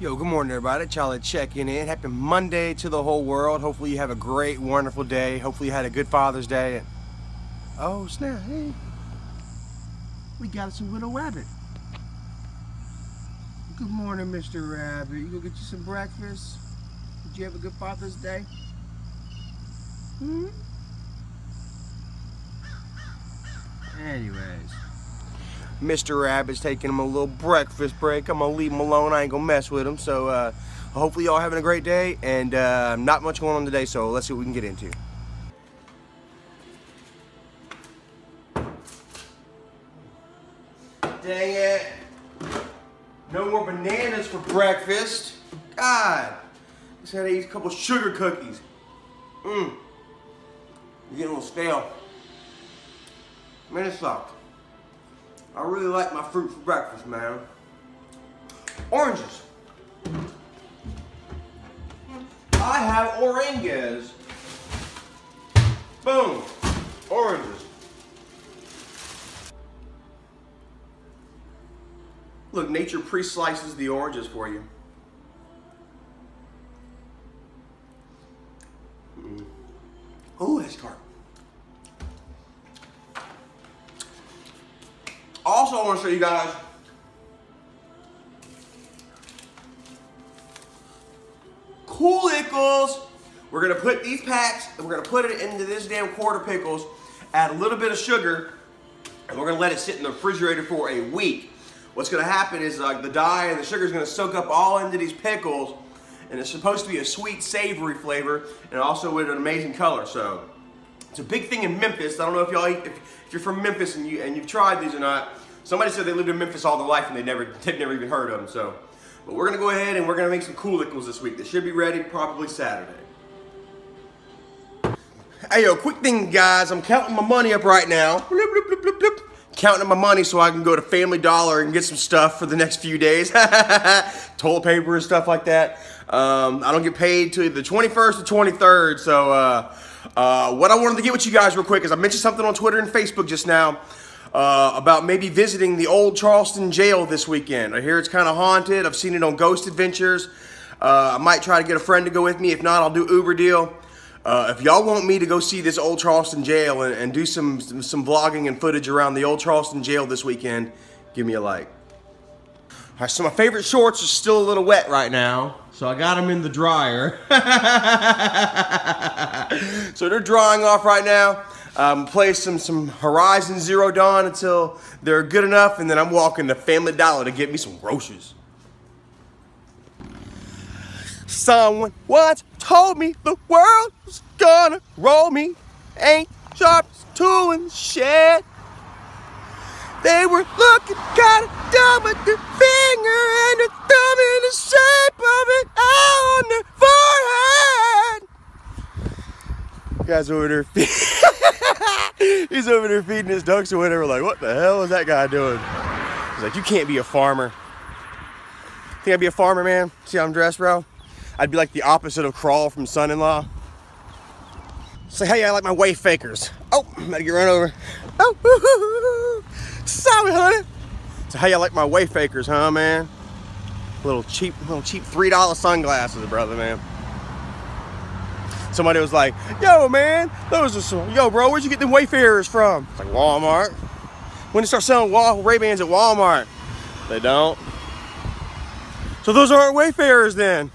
Yo, good morning, everybody. Charlie checking in. Happy Monday to the whole world. Hopefully, you have a great, wonderful day. Hopefully, you had a good Father's Day. Oh, snap! Hey, we got some little rabbit. Good morning, Mr. Rabbit. You go get you some breakfast. Did you have a good Father's Day? Hmm. Anyways. Mr. Rabbit's taking him a little breakfast break. I'm gonna leave him alone. I ain't gonna mess with him. So uh, hopefully y'all having a great day and uh, not much going on today. So let's see what we can get into. Dang it. No more bananas for breakfast. God. Just had to eat a couple sugar cookies. Mmm. You're getting a little stale. Man, it sucked. I really like my fruit for breakfast, man. Oranges. I have oranges. Boom. Oranges. Look, nature pre-slices the oranges for you. To show you guys Koolickles. We're gonna put these packs and we're gonna put it into this damn quarter pickles, add a little bit of sugar, and we're gonna let it sit in the refrigerator for a week. What's gonna happen is like the dye and the sugar is gonna soak up all into these pickles, and it's supposed to be a sweet, savory flavor, and also with an amazing color. So it's a big thing in Memphis. I don't know if y'all, if, if you're from Memphis and you and you've tried these or not. Somebody said they lived in Memphis all their life and they never, they've never even heard of them. So, but we're gonna go ahead and we're gonna make some Koolickles this week. They should be ready probably Saturday. Hey yo, quick thing guys, I'm counting my money up right now. Bloop, bloop, bloop, counting my money so I can go to Family Dollar and get some stuff for the next few days. Toilet paper and stuff like that. Um, I don't get paid till the 21st or 23rd, so uh, uh, what I wanted to get with you guys real quick is I mentioned something on Twitter and Facebook just now uh, about maybe visiting the old Charleston jail this weekend. I hear it's kind of haunted. I've seen it on Ghost Adventures. Uh, I might try to get a friend to go with me. If not, I'll do Uber deal. Uh, if y'all want me to go see this old Charleston jail and, and do some, some, some vlogging and footage around the old Charleston jail this weekend, give me a like. All right, so my favorite shorts are still a little wet right now. So I got them in the dryer. so they're drying off right now. Um, play some, some Horizon Zero Dawn until they're good enough, and then I'm walking to Family Dollar to get me some groceries. Someone once told me the world was gonna roll me. Ain't sharp as the shed. They were looking kinda dumb with their finger and their thumb in the shape of it on their forehead. Guys over there He's over there feeding his ducks or whatever. Like, what the hell is that guy doing? He's like, you can't be a farmer. Think I'd be a farmer, man? See how I'm dressed, bro? I'd be like the opposite of Crawl from Son-in-Law. Say, hey, I like my Wayfakers. Oh, I'm gonna get run over. Oh, sorry, honey. So, hey, I like my Wayfakers, huh, man? Little cheap, little cheap $3 sunglasses, brother, man somebody was like, yo, man, those are some, yo, bro, where'd you get the Wayfarers from? It's like Walmart. When they start selling Wall Ray-Bans at Walmart, they don't. So those aren't Wayfarers then.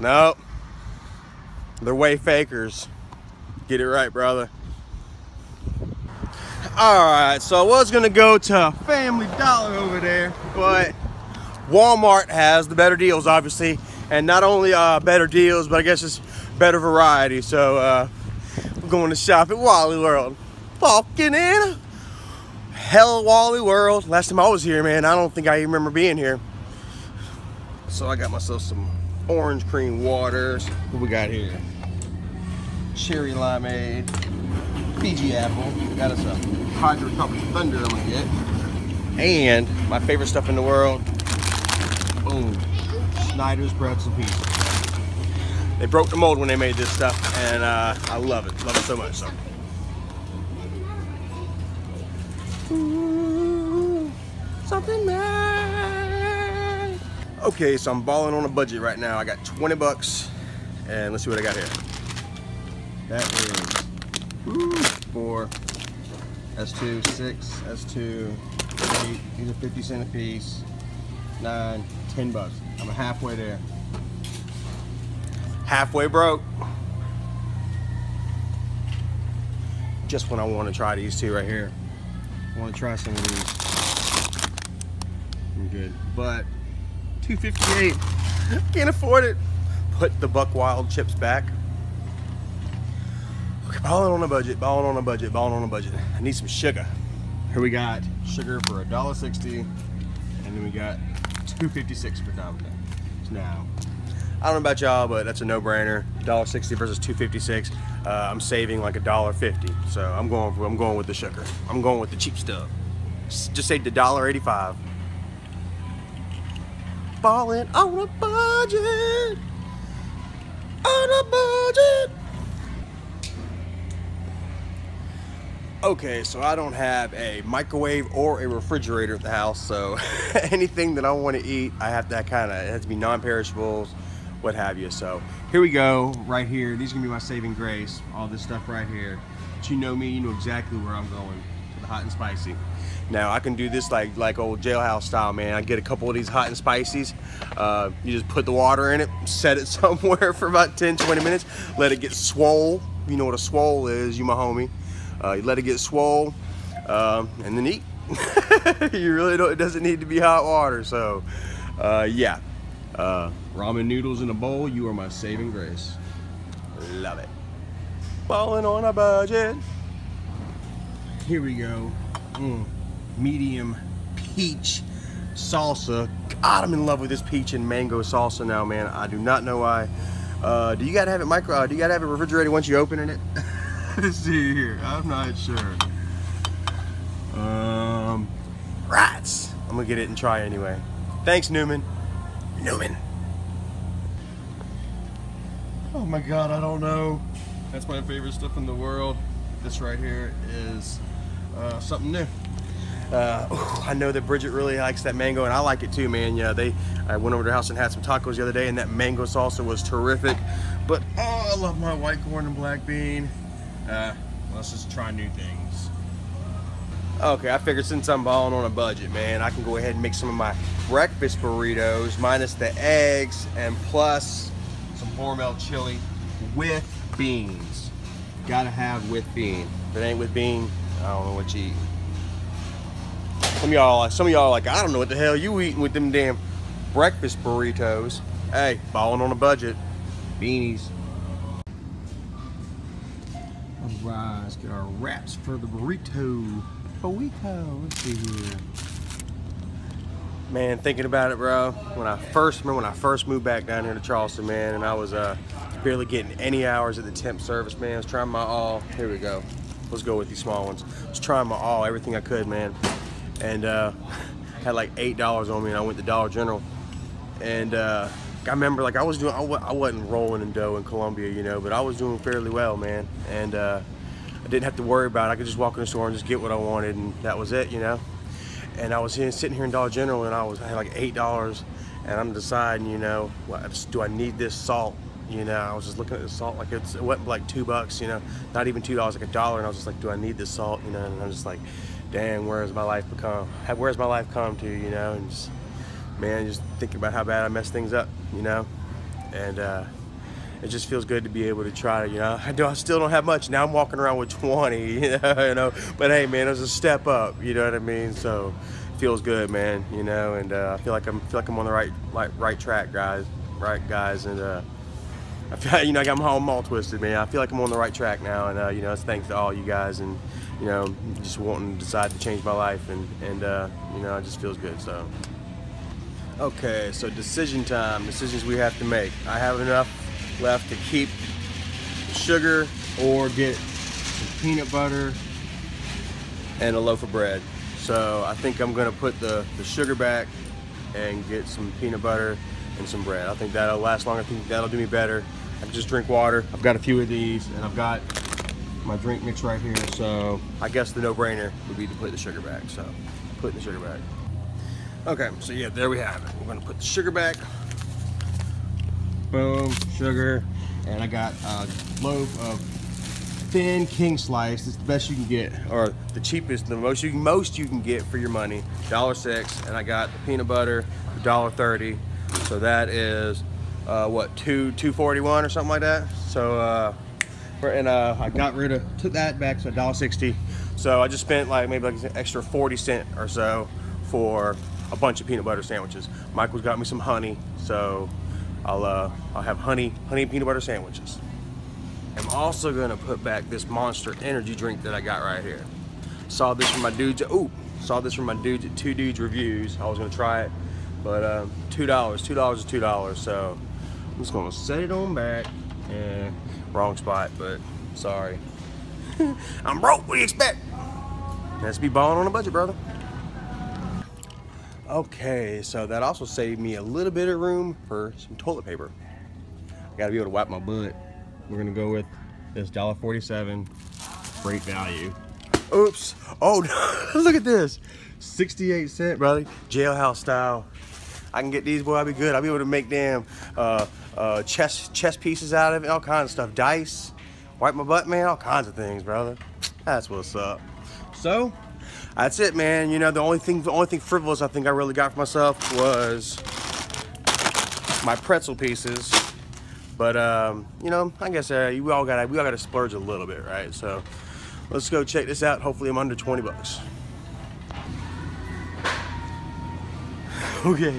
Nope. They're Wayfakers. Get it right, brother. All right, so I was gonna go to Family Dollar over there, but Walmart has the better deals, obviously. And not only uh, better deals, but I guess it's better variety. So uh, we're going to shop at Wally World. Walking in hell Wally World. Last time I was here, man, I don't think I even remember being here. So I got myself some orange cream waters. What we got here? Cherry limeade, Fiji apple. Got us a Hydro Tropical Thunder I'm gonna get. And my favorite stuff in the world, boom, Snyder's Pretzel Pieces. They broke the mold when they made this stuff, and uh, I love it. Love it so much. So. Ooh, something nice. Okay, so I'm balling on a budget right now. I got 20 bucks, and let's see what I got here. That is woo, four, S2, six, S2, eight, these are 50 cent a piece, nine, 10 bucks. I'm halfway there. Halfway broke. Just when I want to try these two right here. I want to try some of these. I'm good. But 258 can't afford it. Put the Buck Wild chips back. Okay, balling on a budget, balling on a budget, balling on a budget. I need some sugar. Here we got sugar for $1.60 and then we got 256 for Domino. Now, I don't know about y'all, but that's a no-brainer. $1.60 versus 256. Uh, I'm saving like a dollar fifty, so I'm going. For, I'm going with the sugar. I'm going with the cheap stuff. Just say the dollar eighty-five. Falling on a budget. On a budget. Okay, so I don't have a microwave or a refrigerator at the house, so anything that I want to eat, I have to kind of, it has to be non-perishables, what have you. So here we go, right here. These are gonna be my saving grace. All this stuff right here. But you know me, you know exactly where I'm going, the hot and spicy. Now I can do this like like old jailhouse style, man. I get a couple of these hot and spices. Uh, you just put the water in it, set it somewhere for about 10, 20 minutes, let it get swole. You know what a swole is, you my homie. Uh, you let it get swole, um, and then eat. you really don't, it doesn't need to be hot water. So, uh, yeah. Uh, ramen noodles in a bowl, you are my saving grace. Love it. Balling on a budget. Here we go. Mm, medium peach salsa. God, I'm in love with this peach and mango salsa now, man. I do not know why. Uh, do you gotta have it micro? Uh, do you gotta have it refrigerated once you open it? Let's see here. I'm not sure. Um, rats. I'm gonna get it and try anyway. Thanks, Newman. Newman. Oh my God, I don't know. That's my favorite stuff in the world. This right here is uh, something new. Uh, I know that Bridget really likes that mango, and I like it too, man. Yeah, they. I went over to her house and had some tacos the other day, and that mango salsa was terrific. But oh, I love my white corn and black bean. Uh, let's just try new things. Okay, I figured since I'm balling on a budget, man, I can go ahead and make some of my breakfast burritos minus the eggs and plus some Hormel chili with beans. Gotta have with bean. If it ain't with bean, I don't know what you eat. Some y'all, some of y'all like, I don't know what the hell you eating with them damn breakfast burritos. Hey, balling on a budget. Beanies. Let's get our wraps for the burrito. Burrito, let's see here. Man, thinking about it, bro. When I first, remember when I first moved back down here to Charleston, man, and I was uh, barely getting any hours at the temp service, man. I was trying my all. Here we go. Let's go with these small ones. I was trying my all, everything I could, man. And uh, had like eight dollars on me, and I went to Dollar General. And uh, I remember, like I was doing, I w I wasn't rolling in dough in Columbia, you know, but I was doing fairly well, man. And uh, I didn't have to worry about it. I could just walk in the store and just get what I wanted, and that was it, you know. And I was here, sitting here in Dollar General, and I was I had like eight dollars, and I'm deciding, you know, do I need this salt? You know, I was just looking at the salt like it's it went like two bucks, you know, not even two dollars, like a dollar, and I was just like, do I need this salt? You know, and I'm just like, damn, where has my life become? Where's my life come to? You know, and just man, just thinking about how bad I messed things up, you know, and. uh it just feels good to be able to try it, you know, I, do, I still don't have much. Now I'm walking around with 20, you know, you know, but hey, man, it was a step up, you know what I mean? So it feels good, man, you know, and uh, I feel like I'm feel like I'm on the right like right track, guys, right guys, and uh, I feel you know like I'm home all twisted, man. I feel like I'm on the right track now, and uh, you know, it's thanks to all you guys, and you know, just wanting to decide to change my life, and and uh, you know, it just feels good. So, okay, so decision time, decisions we have to make. I have enough left to keep sugar or get peanut butter and a loaf of bread. So I think I'm gonna put the, the sugar back and get some peanut butter and some bread. I think that'll last longer. I think that'll do me better. I can just drink water. I've got a few of these and I've got my drink mix right here. So I guess the no-brainer would be to put the sugar back. So putting the sugar back. Okay, so yeah, there we have it. We're gonna put the sugar back. Boom, sugar. And I got a loaf of thin king slice. It's the best you can get, or the cheapest, the most you most you can get for your money. Dollar six. And I got the peanut butter, dollar thirty. So that is uh, what two two forty one or something like that. So uh, and uh, I got rid of took that back to dollar sixty. So I just spent like maybe like an extra forty cent or so for a bunch of peanut butter sandwiches. Michael's got me some honey, so I'll uh, I'll have honey honey peanut butter sandwiches. I'm also gonna put back this Monster Energy drink that I got right here. Saw this from my dudes. Ooh, saw this from my dudes at Two Dudes Reviews. I was gonna try it, but uh, two dollars. Two dollars is two dollars. So I'm just gonna set it on back. Yeah, wrong spot, but sorry. I'm broke. What do you expect? Let's be balling on a budget, brother. Okay, so that also saved me a little bit of room for some toilet paper. I gotta be able to wipe my butt. We're gonna go with this $1.47, great value. Oops, oh, look at this. 68 cent, brother, jailhouse style. I can get these, boy, I'll be good. I'll be able to make damn uh, uh, chess, chess pieces out of it, all kinds of stuff. Dice, wipe my butt, man, all kinds of things, brother. That's what's up. So, that's it, man. You know, the only thing, the only thing frivolous I think I really got for myself was my pretzel pieces. But um, you know, I guess uh, we all got we all got to splurge a little bit, right? So let's go check this out. Hopefully, I'm under 20 bucks. Okay,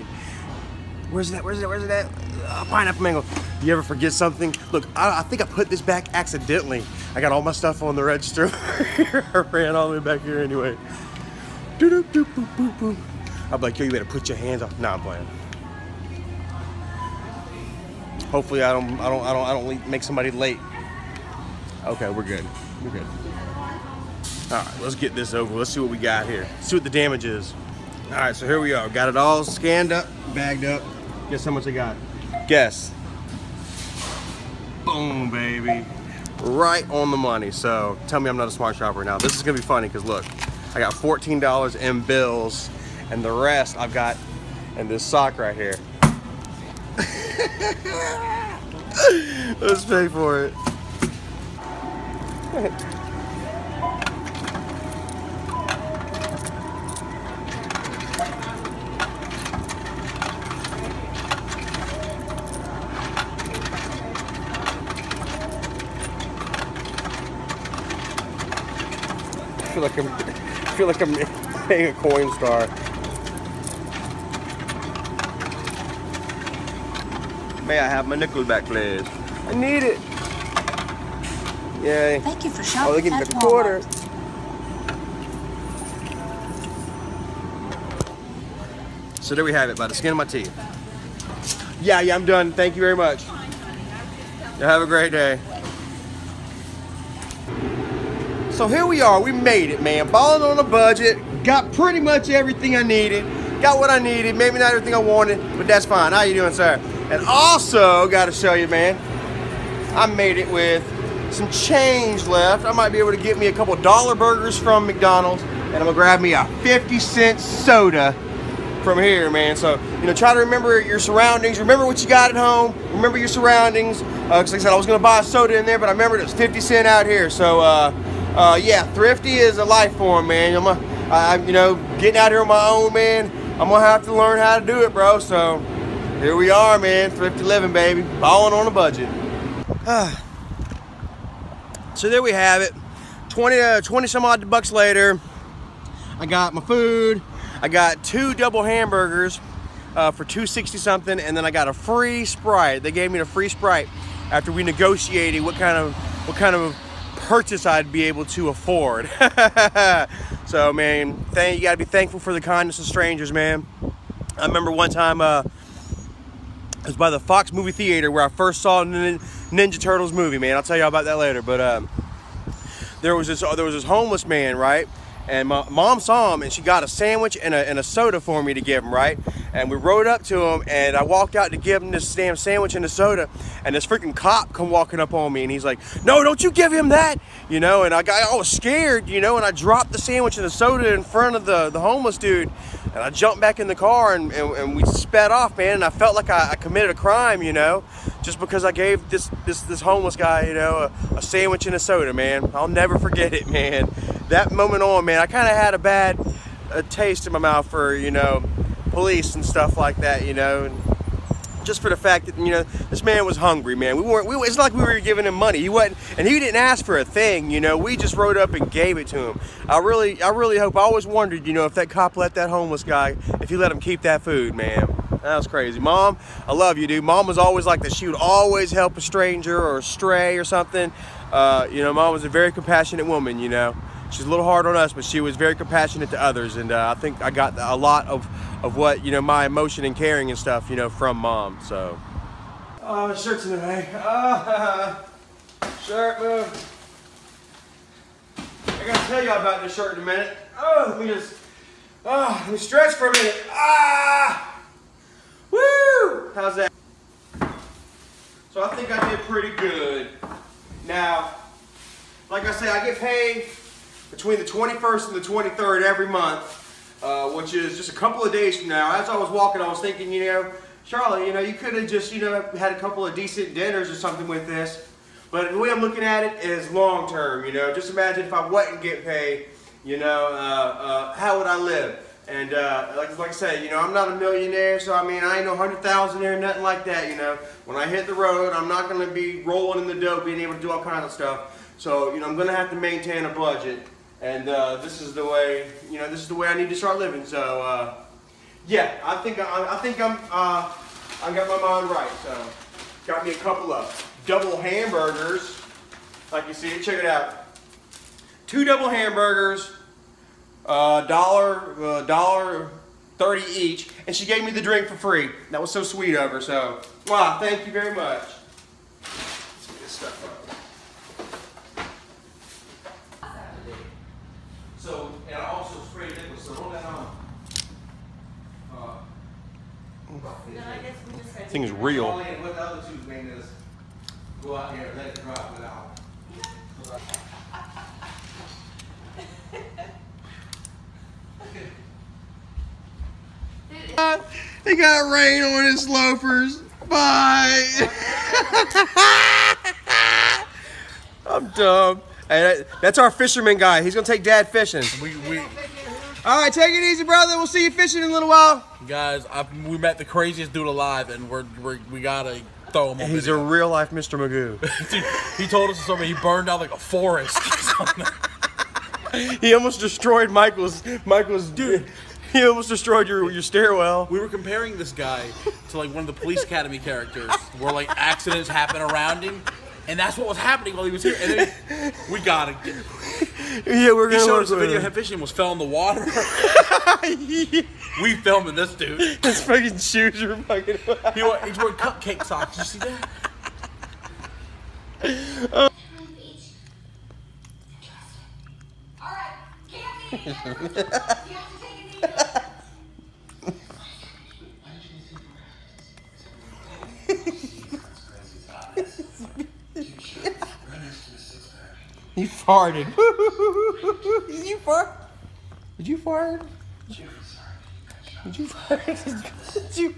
where's that? Where's that? Where's that? Uh, pineapple mango. You ever forget something? Look, I, I, think I put this back accidentally. I got all my stuff on the register. I ran all the way back here anyway. I'm like, yo, you better put your hands off. Nah, I'm playing. Hopefully, I don't, I don't, I don't, I don't make somebody late. Okay, we're good. We're good. All right, let's get this over. Let's see what we got here. See what the damage is. All right, so here we are. Got it all scanned up, bagged up. Guess how much I got? Guess. Boom, baby. Right on the money. So tell me I'm not a smart shopper now. This is gonna be funny because look, I got $14 in bills and the rest I've got in this sock right here. Let's pay for it. like I'm feel like I'm paying a Coinstar. May I have my nickel back, please? I need it. Yay. Thank you for oh, shopping. Oh, they give me a quarter. So there we have it, by the skin of my teeth. Yeah, yeah, I'm done. Thank you very much. You have a great day. So here we are, we made it, man. Balling on a budget, got pretty much everything I needed. Got what I needed, maybe not everything I wanted, but that's fine. How you doing, sir? And also, got to show you, man, I made it with some change left. I might be able to get me a couple dollar burgers from McDonald's, and I'm gonna grab me a 50 cent soda from here, man. So, you know, try to remember your surroundings. Remember what you got at home. Remember your surroundings. Because, uh, like I said, I was to buy a soda in there, but I remembered it was 50 cent out here. So, uh, uh, yeah, thrifty is a life form, man. I'm, a, I'm, you know, getting out here on my own, man. I'm gonna have to learn how to do it, bro. So here we are, man. Thrifty living, baby. Balling on a budget. so there we have it. 20, uh, 20 some odd bucks later, I got my food. I got two double hamburgers uh, for 260 something, and then I got a free Sprite. They gave me a free Sprite after we negotiated what kind of what kind of purchase I'd be able to afford. so, man, thank, you gotta be thankful for the kindness of strangers, man. I remember one time, uh, it was by the Fox movie theater where I first saw Ninja Turtles movie, man. I'll tell you all about that later. But um, there was this there was this homeless man, right? And my mom saw him and she got a sandwich and a, and a soda for me to give him, right? And we rode up to him and I walked out to give him this damn sandwich and the soda and this freaking cop come walking up on me and he's like, no, don't you give him that, you know? And I got, I was scared, you know, and I dropped the sandwich and the soda in front of the, the homeless dude. And I jumped back in the car and, and, and we sped off, man. And I felt like I, I, committed a crime, you know, just because I gave this this this homeless guy, you know, a, a sandwich and a soda, man. I'll never forget it, man. That moment on, man, I kind of had a bad a taste in my mouth for, you know, police and stuff like that, you know. And, just for the fact that you know this man was hungry, man. We weren't. We, it's like we were giving him money. He wasn't, and he didn't ask for a thing. You know, we just rode up and gave it to him. I really, I really hope. I always wondered, you know, if that cop let that homeless guy, if he let him keep that food, man. That was crazy. Mom, I love you, dude. Mom was always like that. She would always help a stranger or a stray or something. Uh, you know, mom was a very compassionate woman. You know, she's a little hard on us, but she was very compassionate to others, and uh, I think I got a lot of of what you know my emotion and caring and stuff you know from mom so. Oh shirt's in the way. Oh, shirt move. I gotta tell y'all about this shirt in a minute. Oh let me just oh let me stretch for a minute. Ah! Woo! How's that? So I think I did pretty good. Now like I say I get paid between the 21st and the 23rd every month uh, which is just a couple of days from now. As I was walking, I was thinking, you know, Charlotte, you know, you could have just, you know, had a couple of decent dinners or something with this. But the way I'm looking at it is long term, you know. Just imagine if I wasn't get paid, you know, uh, uh, how would I live? And uh, like, like I said, you know, I'm not a millionaire, so I mean, I ain't no hundred thousand there, nothing like that, you know. When I hit the road, I'm not going to be rolling in the dough, being able to do all kinds of stuff. So, you know, I'm going to have to maintain a budget and uh, this is the way you know this is the way I need to start living. So uh, yeah, I think I, I think I'm uh, I got my mind right. So got me a couple of double hamburgers, like you see. Check it out. Two double hamburgers, uh, dollar uh, dollar thirty each, and she gave me the drink for free. That was so sweet of her. So wow, thank you very much. Let's get this stuff up. So, and I also sprayed liquid, so don't let on. Uh, thing is real. What the other two thing is, go out there and let it drop without. Uh, they got rain on his loafers. Bye. I'm dumb. Hey, that's our fisherman guy. He's gonna take Dad fishing. We, we, all right, take it easy, brother. We'll see you fishing in a little while. Guys, I, we met the craziest dude alive, and we're, we're we gotta throw him. He's video. a real life Mr. Magoo. he told us something. He burned out like a forest. he almost destroyed Michael's Michael's dude. He almost destroyed your your stairwell. We were comparing this guy to like one of the police academy characters, where like accidents happen around him, and that's what was happening while he was here. And then we got him. Yeah, we're gonna. He showed us a video of him fishing. Was fell in the water. we filming this dude. His fucking shoes are fucking. he went, he's wearing cupcake socks. You see that? Uh, You farted. Did you fart? Did you fart? Did you fart? Did you,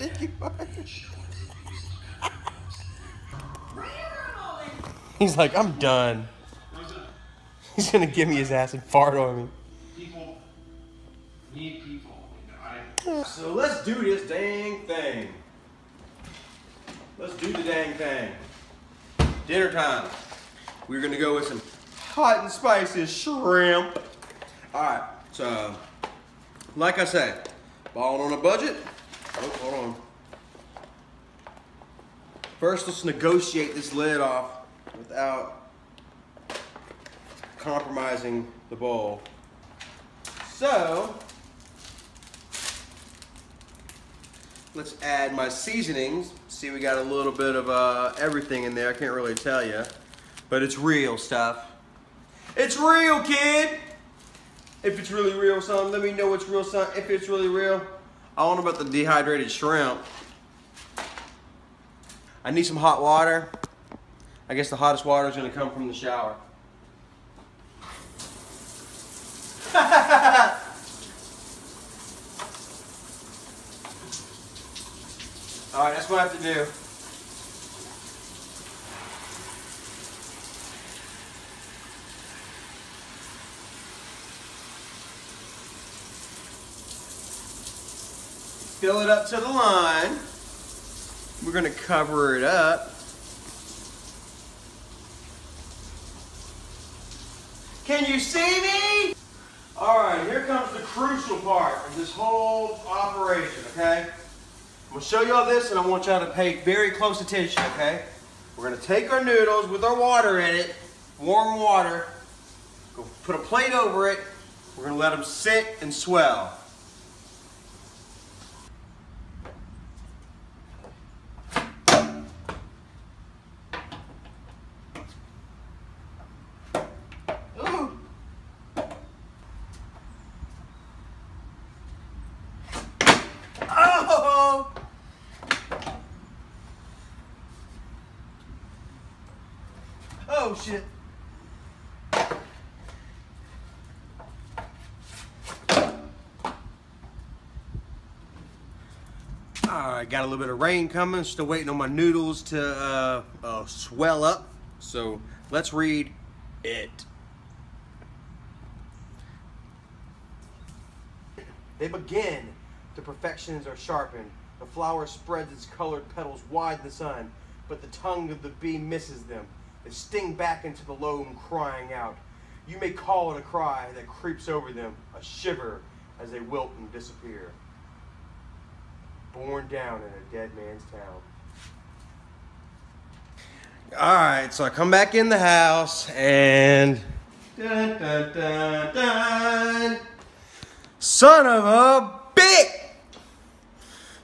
did you fart? He's like, I'm done. He's gonna give me his ass and fart on me. People need people. So let's do this dang thing. Let's do the dang thing. Dinner time. We're gonna go with some hot and spicy shrimp. All right, so like I said, balling on a budget. Oh, hold on. First, let's negotiate this lid off without compromising the bowl. So, let's add my seasonings. See, we got a little bit of uh, everything in there. I can't really tell you. But it's real stuff. It's real, kid! If it's really real, son, let me know it's real, son. If it's really real, I don't know about the dehydrated shrimp. I need some hot water. I guess the hottest water is gonna come from the shower. All right, that's what I have to do. Fill it up to the line. We're gonna cover it up. Can you see me? All right, here comes the crucial part of this whole operation, okay? I'm gonna show y'all this and I want y'all to pay very close attention, okay? We're gonna take our noodles with our water in it, warm water, go put a plate over it, we're gonna let them sit and swell. Ooh. Oh! Oh shit. Alright, got a little bit of rain coming. Still waiting on my noodles to uh, uh, swell up. So let's read it. They begin. The perfections are sharpened. The flower spreads its colored petals wide in the sun, but the tongue of the bee misses them. They sting back into the loam, crying out. You may call it a cry that creeps over them, a shiver as they wilt and disappear. Born down in a dead man's town. All right, so I come back in the house and. Dun, dun, dun, dun. Son of a bitch!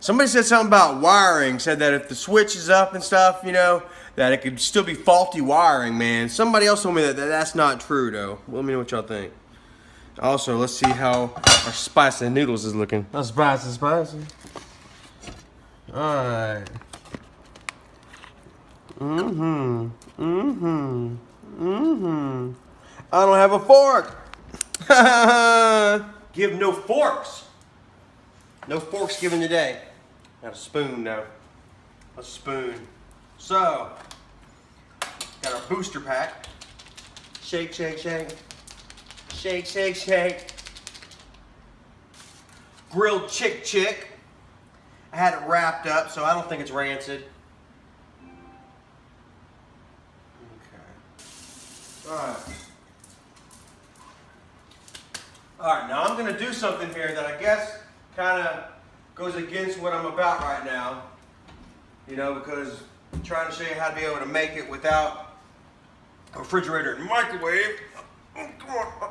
Somebody said something about wiring, said that if the switch is up and stuff, you know, that it could still be faulty wiring, man. Somebody else told me that, that that's not true, though. Let me know what y'all think. Also, let's see how our spicy noodles is looking. That's spicy, spicy. Alright. Mm-hmm. Mm-hmm. Mm-hmm. I don't have a fork. Give no forks. No forks given today. Got a spoon though. A spoon. So, got our booster pack. Shake, shake, shake. Shake, shake, shake. Grilled chick chick. I had it wrapped up, so I don't think it's rancid. Okay. Alright. Alright, now I'm going to do something here that I guess kind of goes against what I'm about right now. You know, because I'm trying to show you how to be able to make it without a refrigerator and microwave. Come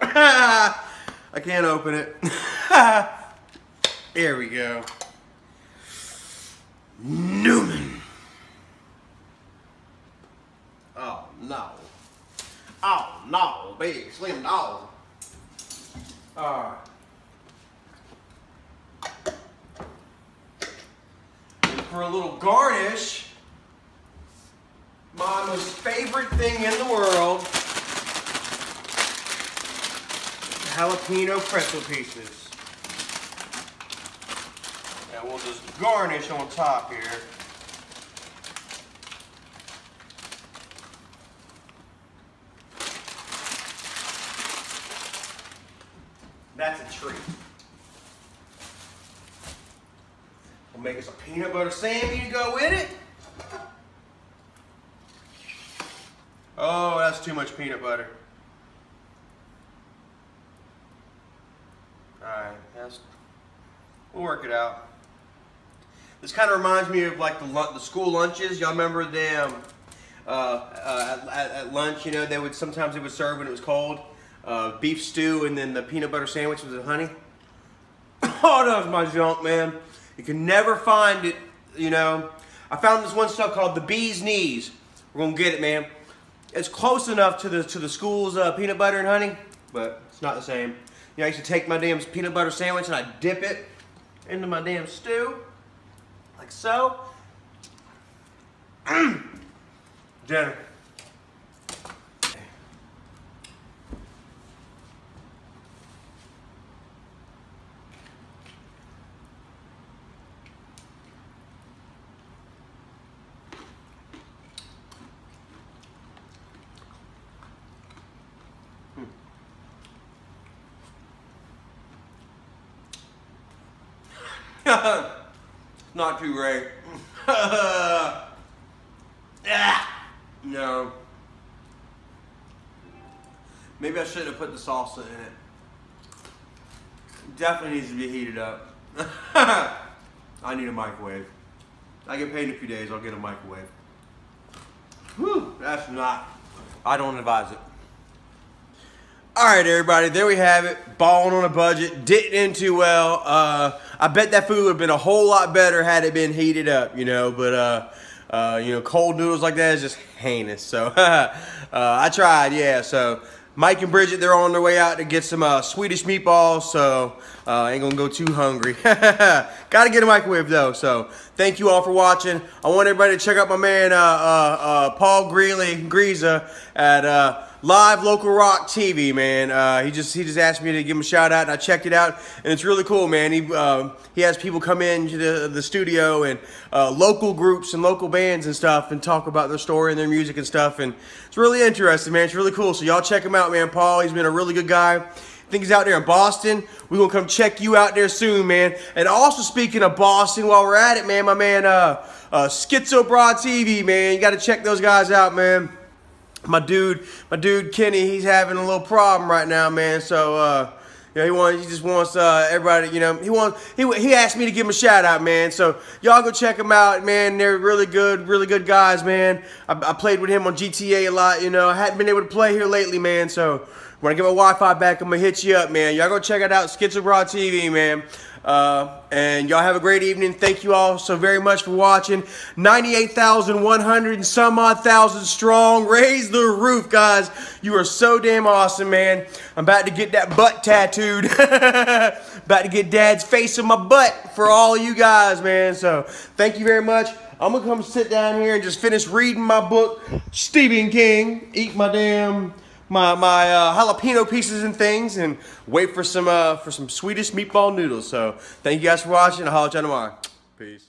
on. I can't open it. there we go. Newman. Oh no. Oh no, big slim dog. Uh. And for a little garnish, my most favorite thing in the world, jalapeno pretzel pieces. We'll just garnish on top here. That's a treat. We'll make us a peanut butter sammy to go with it. Oh, that's too much peanut butter. Alright, that's, we'll work it out. This kind of reminds me of like the, the school lunches. Y'all remember them uh, uh, at, at, lunch, you know, they would sometimes they would serve when it was cold. Uh, beef stew and then the peanut butter sandwich with the honey. oh, that was my junk, man. You can never find it, you know. I found this one stuff called the bee's knees. We're gonna get it, man. It's close enough to the to the school's uh, peanut butter and honey, but it's not the same. You know, I used to take my damn peanut butter sandwich and I dip it into my damn stew, like so. Jenner. Not too great. Ah, no. Maybe I shouldn't have put the salsa in it. Definitely needs to be heated up. I need a microwave. I get paid in a few days, I'll get a microwave. Whew, that's not, I don't advise it. All right, everybody, there we have it. Balling on a budget, didn't end too well. Uh, I bet that food would have been a whole lot better had it been heated up, you know, but, uh, uh, you know, cold noodles like that is just heinous. So, uh, I tried, yeah, so Mike and Bridget, they're on their way out to get some uh, Swedish meatballs, so uh, ain't gonna go too hungry. Gotta get a microwave though, so thank you all for watching. I want everybody to check out my man uh, uh, uh Paul Greeley Griza at uh, Live Local Rock TV, man. Uh, he just he just asked me to give him a shout out, and I checked it out, and it's really cool, man. He uh, he has people come into the, the studio and local groups and local bands and stuff, and talk about their story and their music and stuff, and it's really interesting, man. It's really cool. So y'all check him out, man. Paul, he's been a really good guy. He's out there in Boston. We're gonna come check you out there soon, man. And also speaking of Boston, while we're at it, man, my man uh, uh, Schizo Broad TV, man. You got to check those guys out, man my dude, my dude Kenny, he's having a little problem right now, man. So, uh, know, he wants, he just wants uh, everybody, you know, he wants, he, he asked me to give him a shout out, man. So y'all go check him out, man. They're really good, really good guys, man. I, I played with him on GTA a lot, you know. I hadn't been able to play here lately, man. So when I get my Wi-Fi back, I'm gonna hit you up, man. Y'all go check it out, Broad TV, man. Uh, and y'all have a great evening. Thank you all so very much for watching. 98,100 and some odd thousand strong. Raise the roof, guys. You are so damn awesome, man. I'm about to get that butt tattooed. about to get dad's face on my butt for all you guys, man. So thank you very much. I'm going to come sit down here and just finish reading my book, Stephen King. Eat my damn my my uh, jalapeno pieces and things, and wait for some uh, for some Swedish meatball noodles. So thank you guys for watching. I'll holler at you tomorrow. Peace.